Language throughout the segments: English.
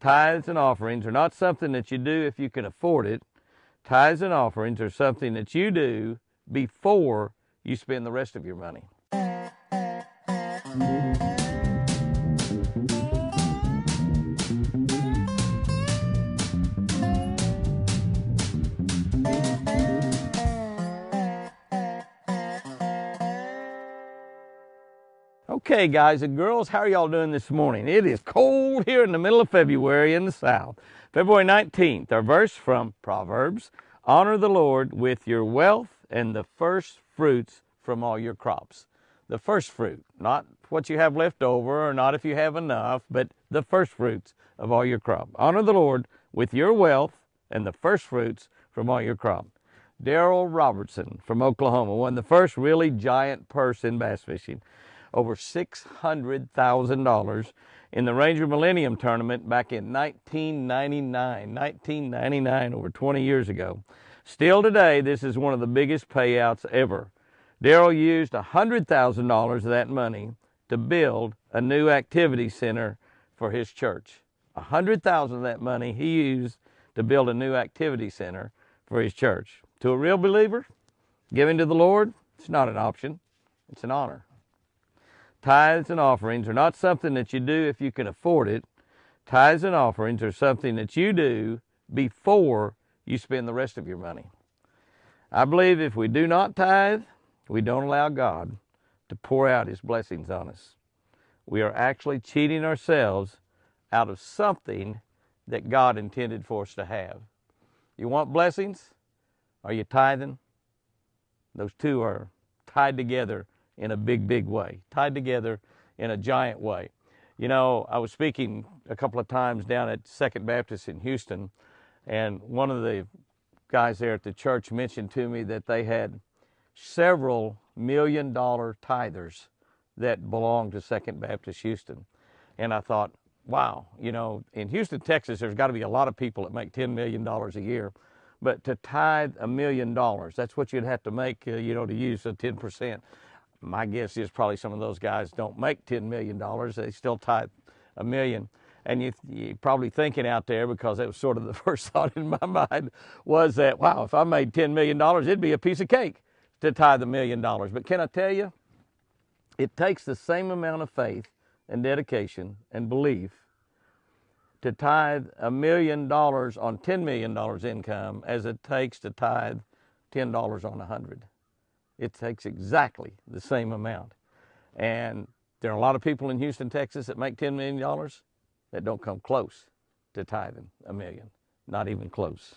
Tithes and offerings are not something that you do if you can afford it. Tithes and offerings are something that you do before you spend the rest of your money. Okay, guys and girls, how are y'all doing this morning? It is cold here in the middle of February in the South. February 19th, our verse from Proverbs Honor the Lord with your wealth and the first fruits from all your crops. The first fruit, not what you have left over or not if you have enough, but the first fruits of all your crop. Honor the Lord with your wealth and the first fruits from all your crop. Daryl Robertson from Oklahoma won the first really giant purse in bass fishing over $600,000 in the Ranger Millennium Tournament back in 1999. 1999, over 20 years ago. Still today, this is one of the biggest payouts ever. Daryl used $100,000 of that money to build a new activity center for his church. 100,000 of that money he used to build a new activity center for his church. To a real believer, giving to the Lord, it's not an option, it's an honor. Tithes and offerings are not something that you do if you can afford it. Tithes and offerings are something that you do before you spend the rest of your money. I believe if we do not tithe, we don't allow God to pour out His blessings on us. We are actually cheating ourselves out of something that God intended for us to have. You want blessings? Are you tithing? Those two are tied together in a big, big way, tied together in a giant way. You know, I was speaking a couple of times down at Second Baptist in Houston, and one of the guys there at the church mentioned to me that they had several million dollar tithers that belonged to Second Baptist Houston. And I thought, wow, you know, in Houston, Texas, there's got to be a lot of people that make $10 million a year. But to tithe a million dollars, that's what you'd have to make, uh, you know, to use a 10% my guess is probably some of those guys don't make $10 million. They still tithe a million. And you, you're probably thinking out there, because that was sort of the first thought in my mind, was that, wow, if I made $10 million, it'd be a piece of cake to tithe a million dollars. But can I tell you, it takes the same amount of faith and dedication and belief to tithe a million dollars on $10 million income as it takes to tithe $10 on a hundred. It takes exactly the same amount. And there are a lot of people in Houston, Texas that make $10 million that don't come close to tithing a million, not even close.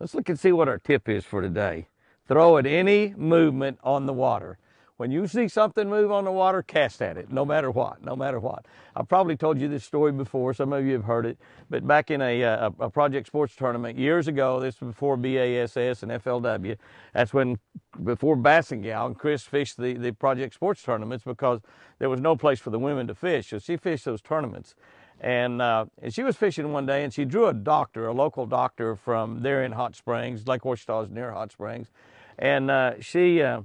Let's look and see what our tip is for today. Throw at any movement on the water. When you see something move on the water, cast at it, no matter what, no matter what. I've probably told you this story before. Some of you have heard it. But back in a, a, a Project Sports tournament years ago, this was before BASS and FLW, that's when, before Bass'n Gal, and Chris fished the, the Project Sports tournaments because there was no place for the women to fish. So she fished those tournaments. And, uh, and she was fishing one day and she drew a doctor, a local doctor from there in Hot Springs, Lake Ouachita is near Hot Springs. And uh, she, uh,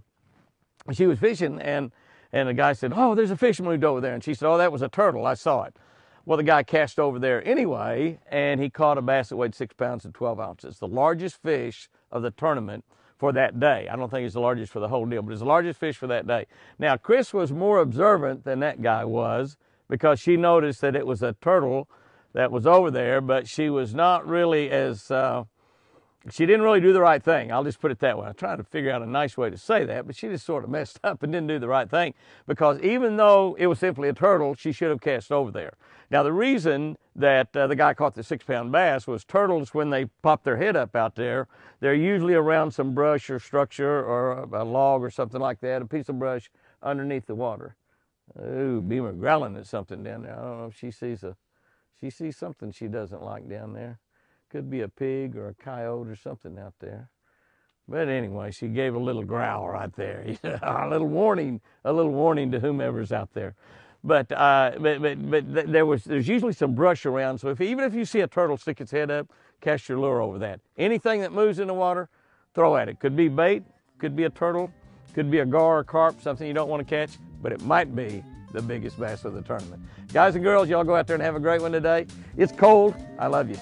she was fishing and and the guy said, "Oh, there's a fish moved over there." And she said, "Oh, that was a turtle. I saw it." Well, the guy cast over there anyway, and he caught a bass that weighed six pounds and 12 ounces, the largest fish of the tournament for that day. I don't think it's the largest for the whole deal, but it's the largest fish for that day. Now, Chris was more observant than that guy was because she noticed that it was a turtle that was over there, but she was not really as uh, she didn't really do the right thing. I'll just put it that way. I'm trying to figure out a nice way to say that, but she just sort of messed up and didn't do the right thing because even though it was simply a turtle, she should have cast over there. Now, the reason that uh, the guy caught the six pound bass was turtles, when they pop their head up out there, they're usually around some brush or structure or a log or something like that, a piece of brush underneath the water. Ooh, Beamer growling at something down there. I don't know if she sees a, she sees something she doesn't like down there. Could be a pig or a coyote or something out there. But anyway, she gave a little growl right there, a little warning, a little warning to whomever's out there. But, uh, but, but, but there was, there's usually some brush around, so if, even if you see a turtle stick its head up, cast your lure over that. Anything that moves in the water, throw at it. Could be bait, could be a turtle, could be a gar or carp, something you don't want to catch, but it might be the biggest bass of the tournament. Guys and girls, y'all go out there and have a great one today. It's cold. I love you.